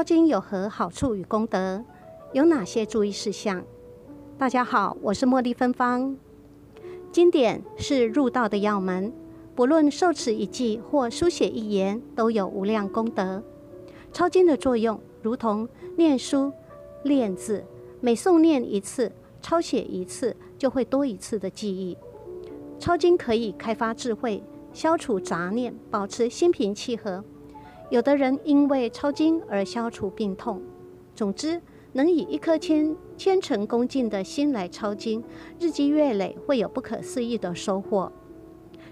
抄经有何好处与功德？有哪些注意事项？大家好，我是茉莉芬芳。经典是入道的要门，不论受持一记或书写一言，都有无量功德。抄经的作用，如同念书练字，每诵念一次，抄写一次，就会多一次的记忆。抄经可以开发智慧，消除杂念，保持心平气和。有的人因为抄经而消除病痛。总之，能以一颗虔虔诚恭敬的心来抄经，日积月累会有不可思议的收获。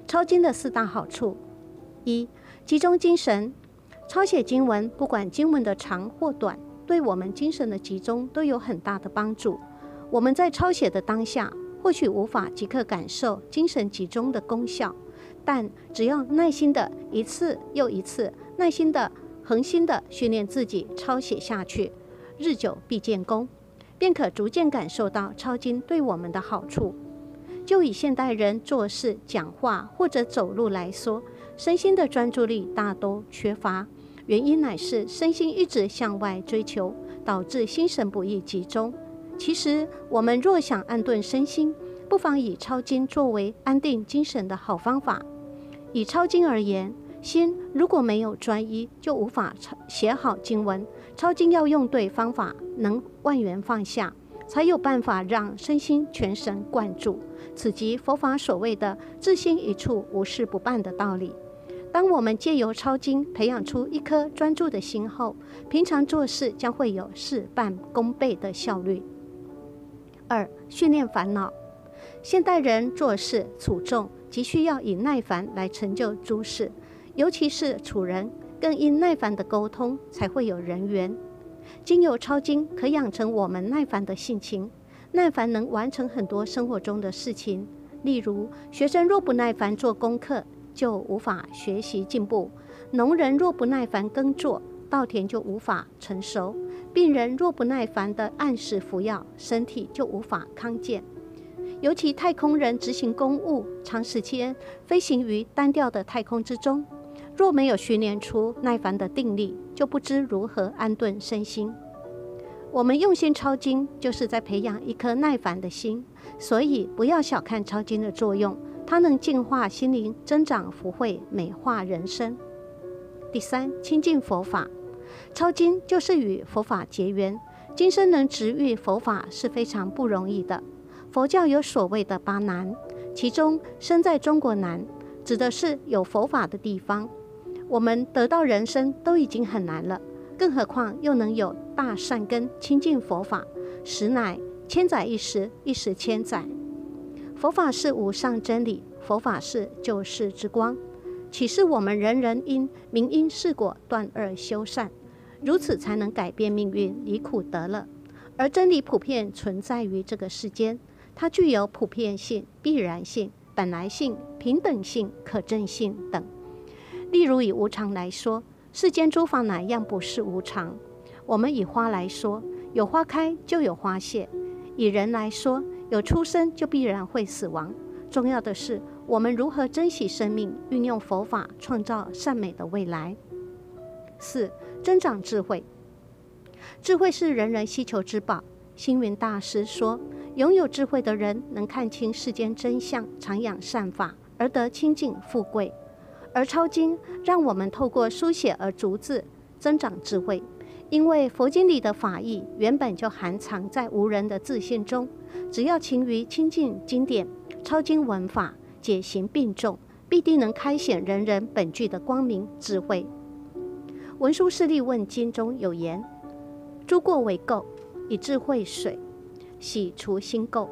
抄经的四大好处：一、集中精神。抄写经文，不管经文的长或短，对我们精神的集中都有很大的帮助。我们在抄写的当下，或许无法即刻感受精神集中的功效，但只要耐心的一次又一次。耐心的、恒心的训练自己抄写下去，日久必见功，便可逐渐感受到抄经对我们的好处。就以现代人做事、讲话或者走路来说，身心的专注力大都缺乏，原因乃是身心一直向外追求，导致心神不易集中。其实，我们若想安顿身心，不妨以抄经作为安定精神的好方法。以抄经而言。心如果没有专一，就无法写好经文。抄经要用对方法，能万缘放下，才有办法让身心全神贯注。此即佛法所谓的“自心一处，无事不办”的道理。当我们借由抄经培养出一颗专注的心后，平常做事将会有事半功倍的效率。二、训练烦恼。现代人做事处众，急需要以耐烦来成就诸事。尤其是处人，更应耐烦的沟通，才会有人缘。经由抄经，可养成我们耐烦的性情。耐烦能完成很多生活中的事情。例如，学生若不耐烦做功课，就无法学习进步；农人若不耐烦耕作，稻田就无法成熟；病人若不耐烦地按时服药，身体就无法康健。尤其太空人执行公务，长时间飞行于单调的太空之中。若没有训练出耐烦的定力，就不知如何安顿身心。我们用心抄经，就是在培养一颗耐烦的心。所以，不要小看抄经的作用，它能净化心灵，增长福慧，美化人生。第三，亲近佛法，抄经就是与佛法结缘。今生能直遇佛法是非常不容易的。佛教有所谓的八难，其中生在中国难，指的是有佛法的地方。我们得到人生都已经很难了，更何况又能有大善根亲近佛法，实乃千载一时，一时千载。佛法是无上真理，佛法是救世之光，启示我们人人应明因事果，断恶修善，如此才能改变命运，离苦得乐。而真理普遍存在于这个世间，它具有普遍性、必然性、本来性、平等性、可证性等。例如以无常来说，世间诸法哪样不是无常？我们以花来说，有花开就有花谢；以人来说，有出生就必然会死亡。重要的是，我们如何珍惜生命，运用佛法创造善美的未来。四、增长智慧。智慧是人人希求之宝。星云大师说，拥有智慧的人能看清世间真相，常养善法，而得清净富贵。而抄经让我们透过书写而逐字增长智慧，因为佛经里的法义原本就含藏在无人的自信中，只要勤于亲近经典，抄经文法解行并重，必定能开显人人本具的光明智慧。文殊师利问经中有言：“诸过为垢，以智慧水洗除心垢。”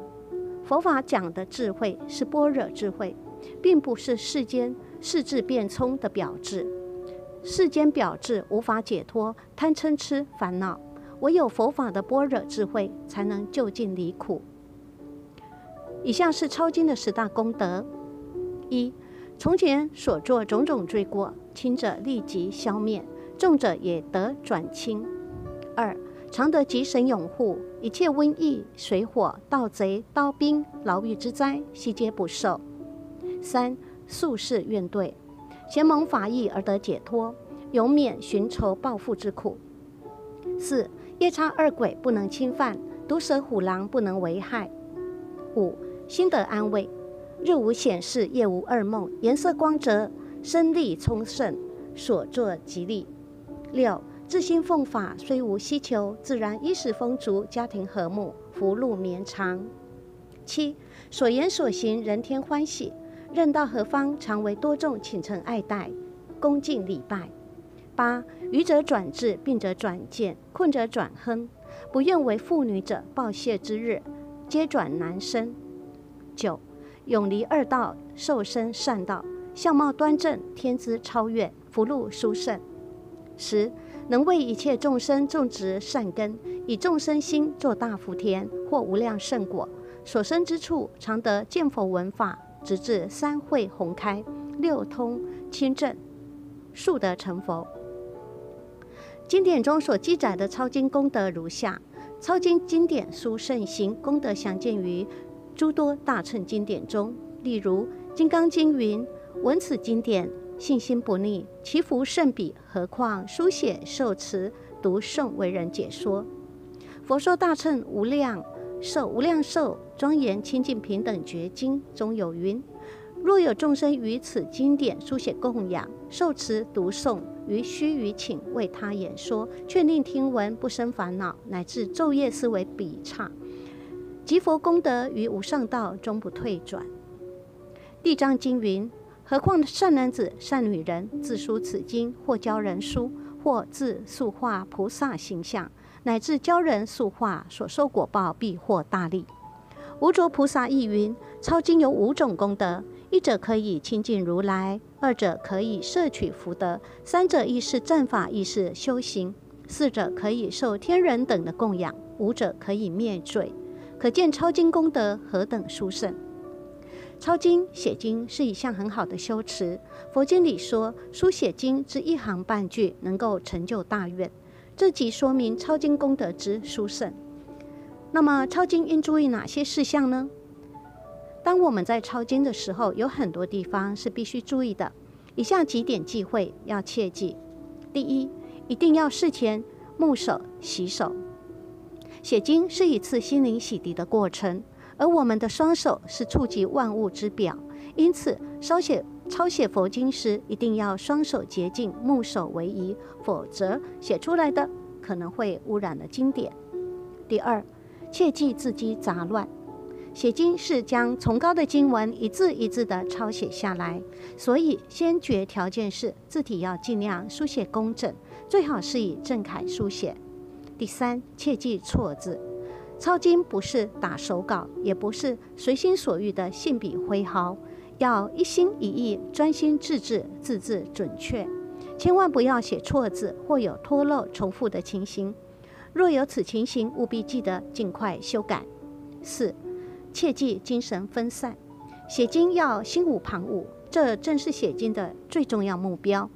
佛法讲的智慧是般若智慧，并不是世间。世智变聪的表智，世间表智无法解脱贪嗔痴烦恼，唯有佛法的般若智慧才能就近离苦。以下是抄经的十大功德：一、从前所作种种罪过，轻者立即消灭，重者也得转轻；二、常得吉神拥护，一切瘟疫、水火、盗贼、刀兵、牢狱之灾，悉皆不受；三、宿世怨对，贤蒙法益而得解脱，永免寻仇报复之苦。四、夜叉二鬼不能侵犯，毒蛇虎狼不能危害。五、心得安慰，日无显示，夜无二梦，颜色光泽，生力充盛，所作吉利。六、自心奉法，虽无希求，自然衣食丰足，家庭和睦，福禄绵长。七、所言所行，人天欢喜，任到何方，常为多众倾城爱戴，恭敬礼拜。八、愚者转智，病者转见，困者转亨，不愿为妇女者，报谢之日，皆转男生。九、永离二道，受身善道，相貌端正，天资超越，福禄殊胜。十、能为一切众生种植善根，以众生心做大福田，获无量圣果。所生之处，常得见佛闻法，直至三会宏开，六通清正，速得成佛。经典中所记载的抄经功德如下：抄经经典殊胜行，功德详见于诸多大乘经典中。例如《金刚经》云：“闻此经典，信心不逆，其福甚彼。何况书写、受持、读诵、为人解说。”佛说大乘无量寿、无量寿、庄严清净平等觉经中有云。若有众生于此经典书写供养、受持、读诵，于须臾请为他演说，劝令听闻，不生烦恼，乃至昼夜思维比刹，积佛功德于无上道，终不退转。地藏经云：何况善男子、善女人自书此经，或教人书，或自塑画菩萨形象，乃至教人塑画，所受果报必获大利。无着菩萨亦云：抄经有五种功德。一者可以亲近如来，二者可以摄取福德，三者亦是正法，亦是修行，四者可以受天人等的供养，五者可以灭罪。可见抄经功德何等殊胜！抄经写经是一项很好的修持。佛经里说，书写经之一行半句能够成就大愿，这即说明抄经功德之殊胜。那么，抄经应注意哪些事项呢？当我们在抄经的时候，有很多地方是必须注意的。以下几点忌讳要切记：第一，一定要事前沐手洗手。写经是一次心灵洗涤的过程，而我们的双手是触及万物之表，因此稍写抄写佛经时，一定要双手洁净，目手为宜，否则写出来的可能会污染了经典。第二，切忌字迹杂乱。写经是将崇高的经文一字一字地抄写下来，所以先决条件是字体要尽量书写工整，最好是以正楷书写。第三，切记错字。抄经不是打手稿，也不是随心所欲的信笔挥毫，要一心一意、专心致志，字字准确，千万不要写错字或有脱漏、重复的情形。若有此情形，务必记得尽快修改。四。切忌精神分散，写经要心无旁骛，这正是写经的最重要目标。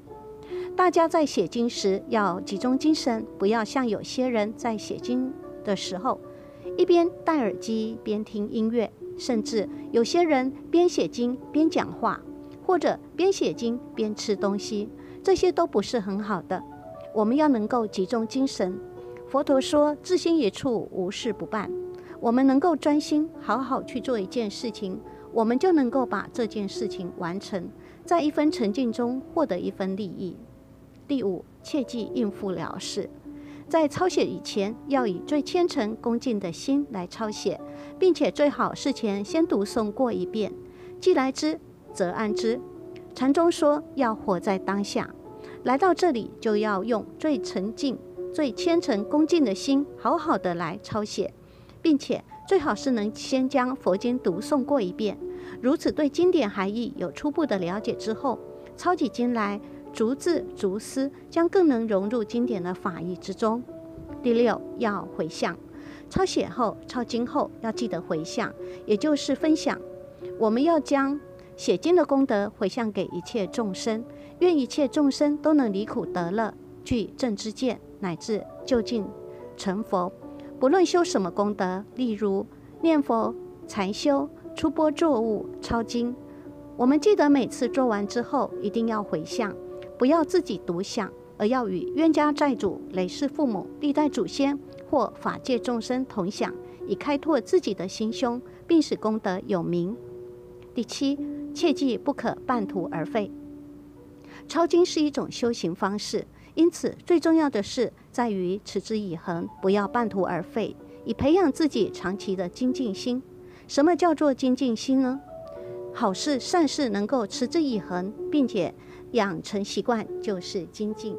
大家在写经时要集中精神，不要像有些人在写经的时候，一边戴耳机边听音乐，甚至有些人边写经边讲话，或者边写经边吃东西，这些都不是很好的。我们要能够集中精神。佛陀说：“自心一处，无事不办。”我们能够专心好好去做一件事情，我们就能够把这件事情完成，在一分沉静中获得一分利益。第五，切忌应付了事，在抄写以前，要以最虔诚恭敬的心来抄写，并且最好事前先读诵过一遍。既来之，则安之。禅宗说要活在当下，来到这里就要用最沉静、最虔诚恭敬的心，好好的来抄写。并且最好是能先将佛经读诵过一遍，如此对经典含义有初步的了解之后，抄起经来逐字逐思，将更能融入经典的法义之中。第六，要回向，抄写后、抄经后要记得回向，也就是分享。我们要将写经的功德回向给一切众生，愿一切众生都能离苦得乐，具正知见，乃至就近成佛。不论修什么功德，例如念佛、禅修、出波作物、抄经，我们记得每次做完之后一定要回向，不要自己独享，而要与冤家债主、累世父母、历代祖先或法界众生同享，以开拓自己的心胸，并使功德有名。第七，切记不可半途而废。抄经是一种修行方式，因此最重要的是在于持之以恒，不要半途而废，以培养自己长期的精进心。什么叫做精进心呢？好事善事能够持之以恒，并且养成习惯，就是精进。